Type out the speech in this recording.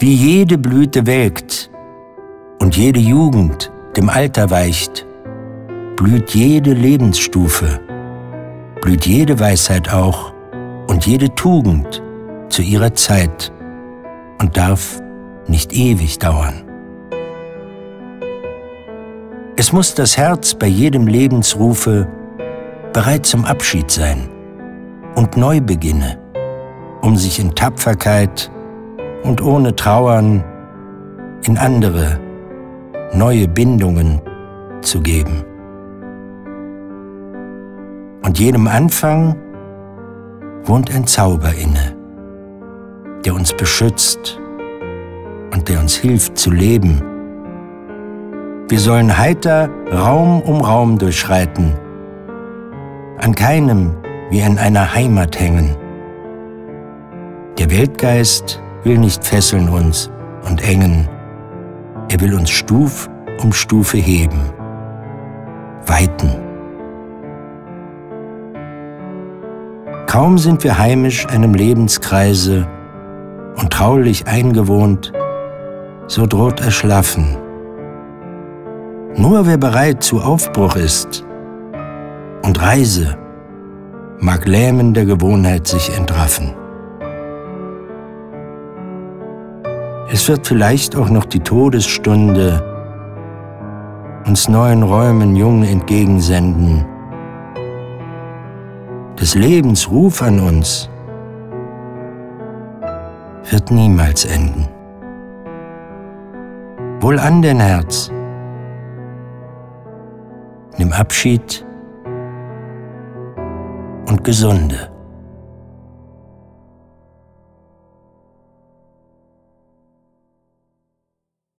Wie jede Blüte welkt und jede Jugend dem Alter weicht, blüht jede Lebensstufe, blüht jede Weisheit auch und jede Tugend zu ihrer Zeit und darf nicht ewig dauern. Es muss das Herz bei jedem Lebensrufe bereit zum Abschied sein und neu beginne, um sich in Tapferkeit und ohne Trauern in andere, neue Bindungen zu geben. Und jedem Anfang wohnt ein Zauber inne, der uns beschützt und der uns hilft zu leben wir sollen heiter Raum um Raum durchschreiten, an keinem wie an einer Heimat hängen. Der Weltgeist will nicht fesseln uns und engen, er will uns Stuf um Stufe heben, weiten. Kaum sind wir heimisch einem Lebenskreise und traulich eingewohnt, so droht Erschlaffen nur wer bereit zu Aufbruch ist und Reise, mag Lähmen der Gewohnheit sich entraffen. Es wird vielleicht auch noch die Todesstunde uns neuen Räumen jung entgegensenden. Des Lebens Ruf an uns wird niemals enden. Wohl an dein Herz, nimm Abschied und gesunde.